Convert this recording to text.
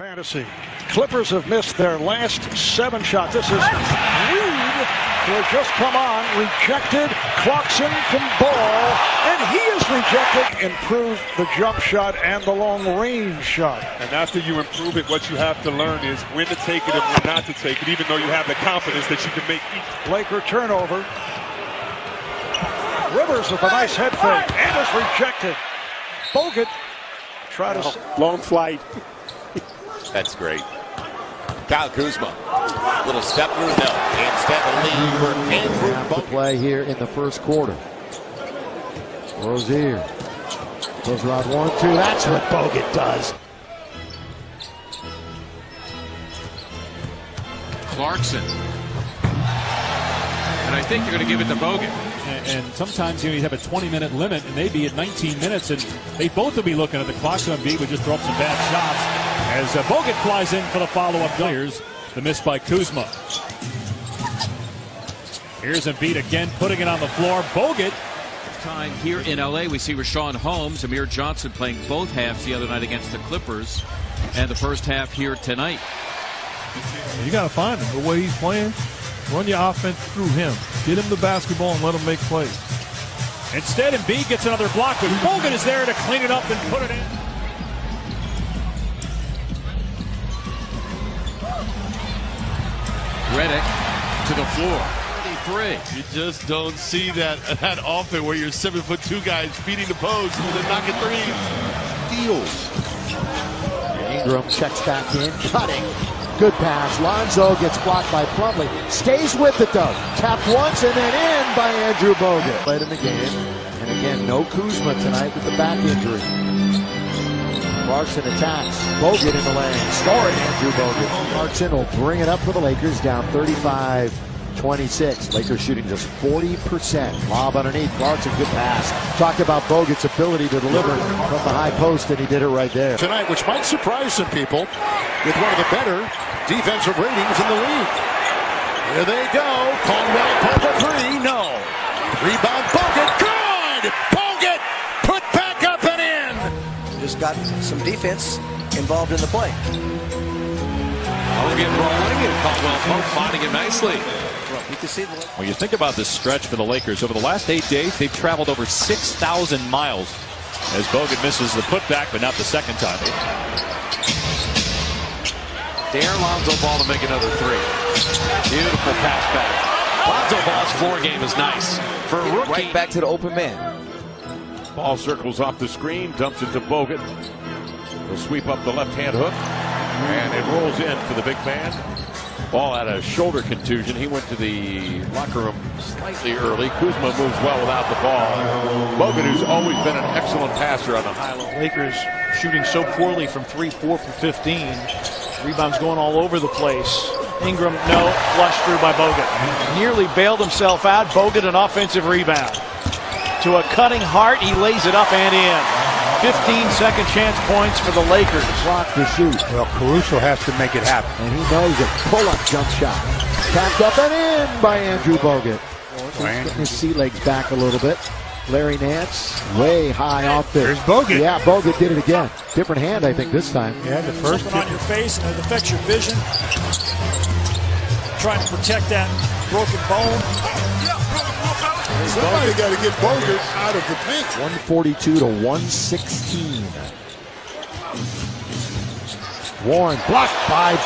Fantasy. Clippers have missed their last seven shots. This is Reed, who has just come on, rejected Clarkson from ball, and he is rejected. Improved the jump shot and the long range shot. And after you improve it, what you have to learn is when to take it and when not to take it, even though you have the confidence that you can make each. Laker turnover. Rivers with a nice head fake and is rejected. Bogut try to. Long flight. That's great. Kyle Kuzma. Little step through, no. And step and lead for Andrew Have to Bogut. play here in the first quarter. Rozier. Goes around one, two. That's what Bogut does. Clarkson. And I think they're going to give it to Bogut. And, and sometimes you, know, you have a 20-minute limit, and they'd be at 19 minutes, and they both will be looking at the clock. So Embiid would just throw up some bad shots as uh, Bogut flies in for the follow-up. Here's the miss by Kuzma. Here's Embiid again, putting it on the floor. Bogut Time here in LA, we see Richaun Holmes, Amir Johnson playing both halves the other night against the Clippers, and the first half here tonight. You got to find him the way he's playing. Run your offense through him. Get him the basketball and let him make plays. instead, Embiid gets another block, but Bogut is there to clean it up and put it in. Redick to the floor. 33. You just don't see that that often where you're seven foot two guys beating the post and then knocking threes. Steals. Ingram checks back in, cutting. Good pass. Lonzo gets blocked by Plumlee. Stays with it though. Tapped once and then in by Andrew Bogut. Late in the game. And again, no Kuzma tonight with the back injury. Clarkson attacks. Bogut in the lane. Story Andrew Bogut. Clarkson will bring it up for the Lakers down 35 26. Lakers shooting just 40%. Lob underneath. Clarkson, good pass. Talked about Bogut's ability to deliver from the high post, and he did it right there. Tonight, which might surprise some people, with one of the better defensive ratings in the league. Here they go. Caldwell pulled the three. No. Rebound. Bogut. Got some defense involved in the play. Hogan rolling and Caldwell Pope finding it nicely. You can see When you think about this stretch for the Lakers, over the last eight days, they've traveled over 6,000 miles as Bogut misses the putback, but not the second time. Dare Lonzo Ball to make another three. Beautiful pass back. Lonzo Ball's floor game is nice. For a rookie. right back to the open man. Ball circles off the screen, dumps it to Bogut. He'll sweep up the left-hand hook, and it rolls in for the big man. Ball had a shoulder contusion. He went to the locker room slightly early. Kuzma moves well without the ball. Bogut, who's always been an excellent passer on the high level. Lakers shooting so poorly from 3 4 for 15. Rebounds going all over the place. Ingram, no, flushed through by Bogut. Nearly bailed himself out. Bogut, an offensive rebound. To a cutting Hart, he lays it up and in. 15 second chance points for the Lakers. Clock to shoot. Well, Caruso has to make it happen. And he knows it. Pull up jump shot. Tapped up and in by Andrew Bogut. He's getting his sea legs back a little bit. Larry Nance, way high off there. There's Bogut. Yeah, Bogut did it again. Different hand, I think, this time. Yeah, the first Something on your face and it affects your vision. Trying to protect that broken bone. Somebody got to get Bogut out of the paint. 142 to 116. Warren blocked by